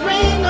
rain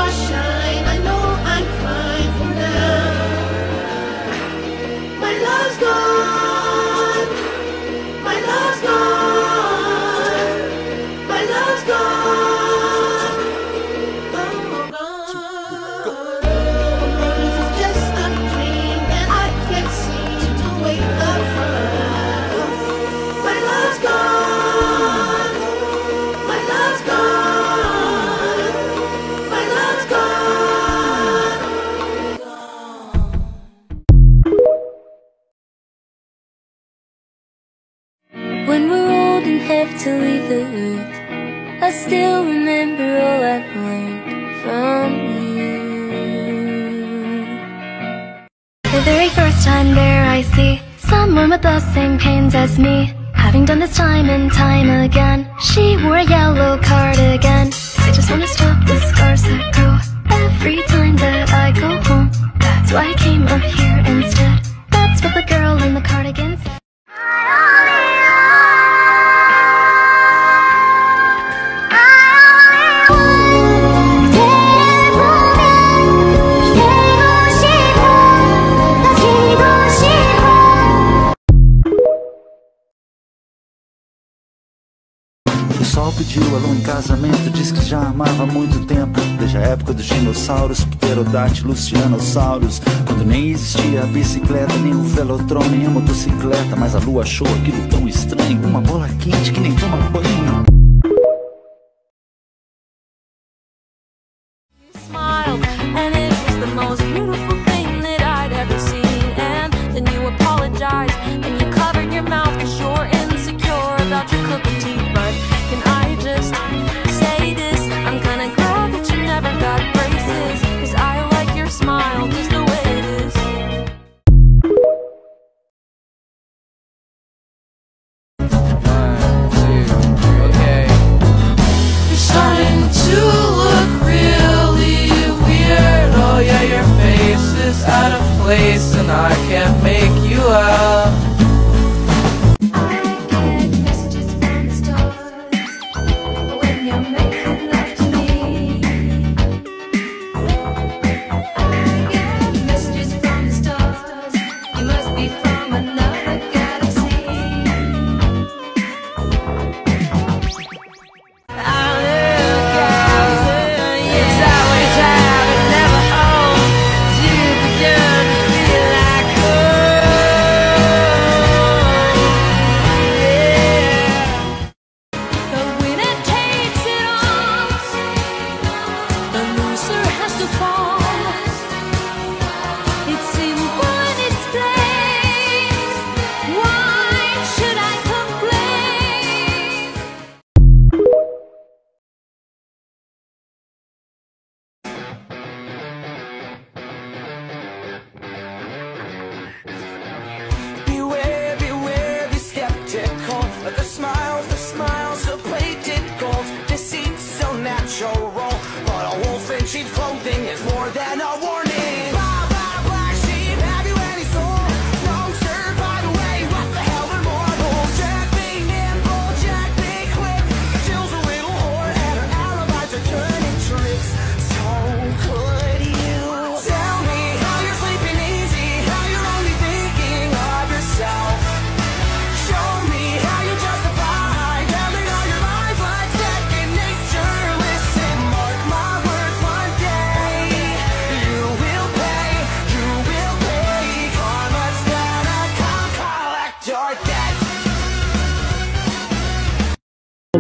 time there, I see someone with the same pains as me. Having done this time and time again, she wore a yellow cardigan. I just wanna stop the scars that grow every time that I go home. That's why I came up here instead. Casamento, diz que já amava há muito tempo. Desde a época dos dinossauros, pterodátilos, tiranossauros. Quando nem existia a bicicleta, nem o velotrão, nem a motocicleta. Mas a lua achou aquilo tão estranho, uma bola quente que nem toma banho. I can't make you out. In clothing is more than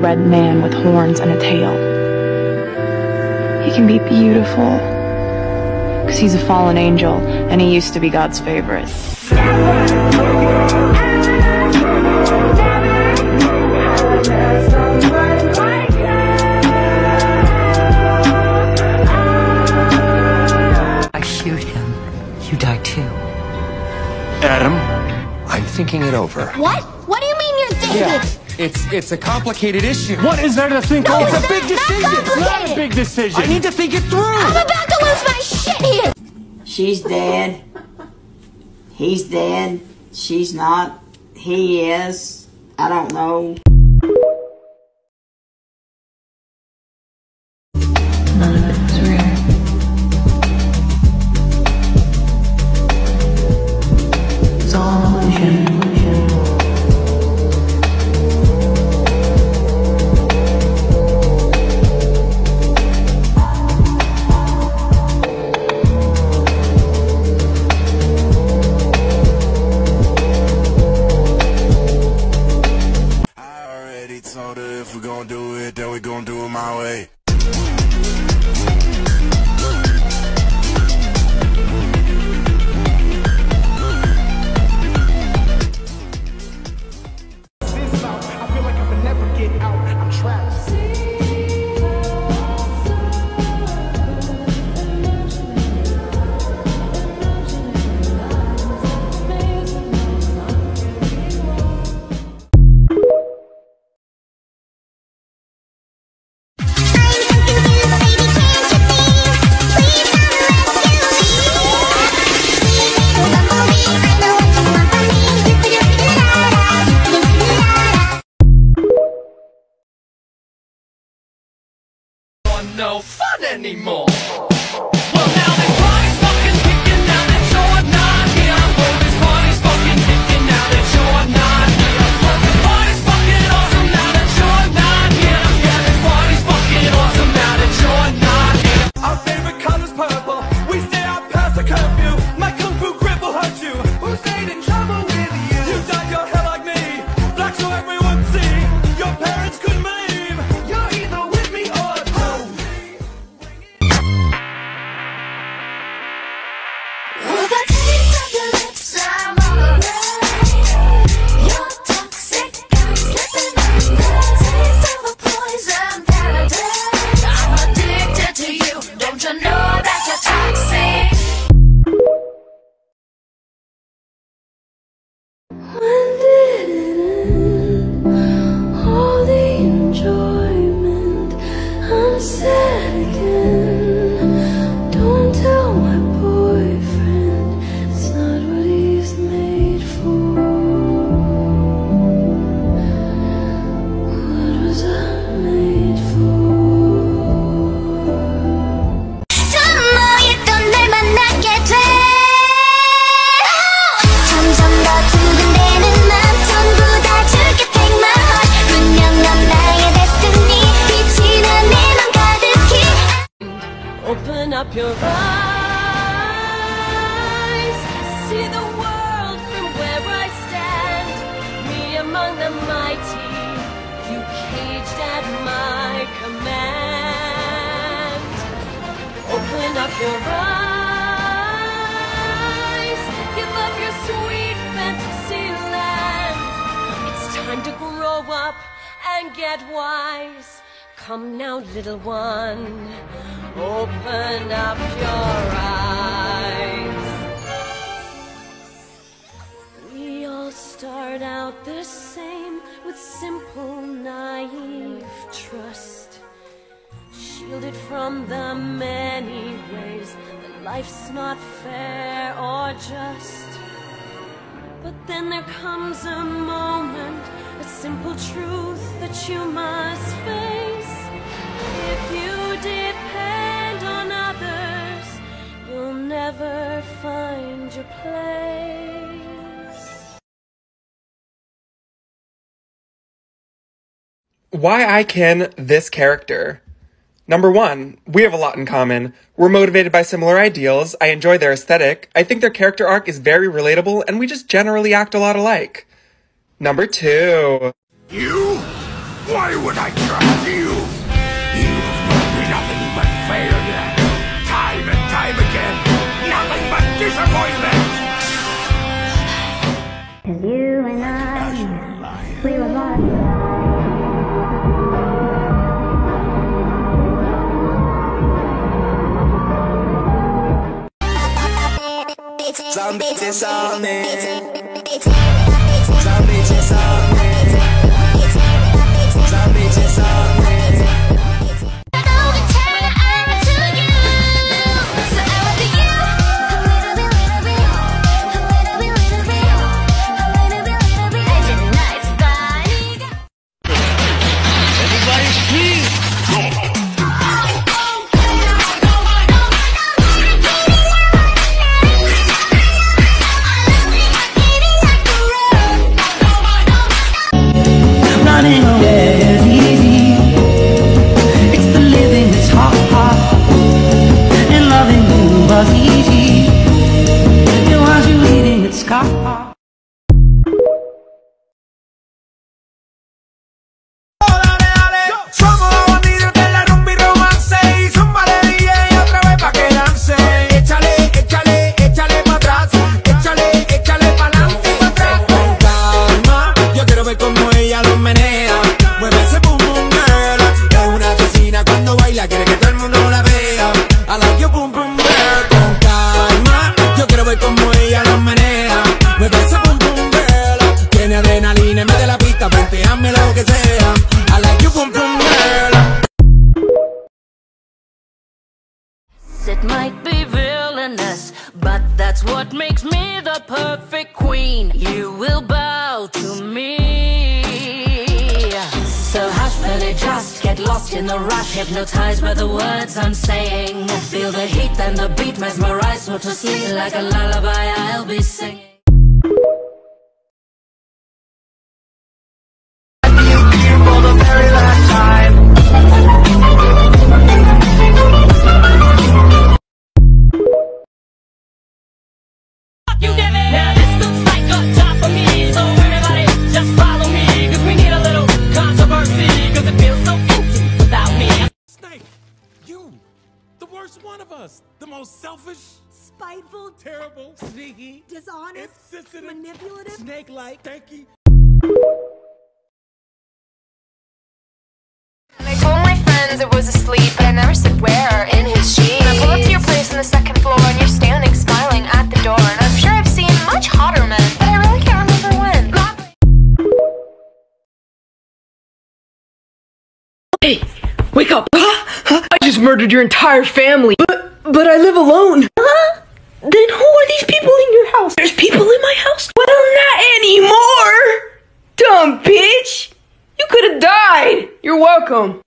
red man with horns and a tail. He can be beautiful because he's a fallen angel and he used to be God's favorite. I shoot him, you die too. Adam, I'm thinking it over. What? What do you mean you're thinking? Yeah, it's it's a complicated issue. What is there to think No, over? it's a big decision. that It's not Not a big decision. I need to think it through. I'm about to lose my shit here. She's dead. He's dead. She's not. He is. I don't know. away. more. the mighty, you caged at my command. Open up your eyes, give up your sweet fantasy land. It's time to grow up and get wise. Come now, little one, open up your eyes. start out the same with simple, naive trust. Shielded from the many ways that life's not fair or just. But then there comes a moment, a simple truth that you must face. If you depend on others, you'll never find your place. Why I can this character. Number one, we have a lot in common. We're motivated by similar ideals. I enjoy their aesthetic. I think their character arc is very relatable, and we just generally act a lot alike. Number two. You? Why would I trust you? You have me nothing but failure. Time and time again. Nothing but disappointment. You and I, we were born. Some bitches on me. Some bitches on me. Some bitches on me. That's what makes me the perfect queen. You will bow to me. So hush, really just get lost in the rush, hypnotized by the words I'm saying. Feel the heat and the beat, mesmerized, want to sleep like a lullaby I'll be singing. The worst one of us, the most selfish, Spiteful, terrible, sneaky, dishonest, insensitive, manipulative. snake-like, stanky. I told my friends I was asleep, but I never said where or in his sheets. I pull up to your place on the second floor, and you're standing smiling at the door. And I'm sure I've seen much hotter men, but I really can't remember when. Hey, wake up! I just murdered your entire family. But but I live alone. Huh? Then who are these people in your house? There's people in my house? Well, not anymore. Dumb bitch. You could have died. You're welcome.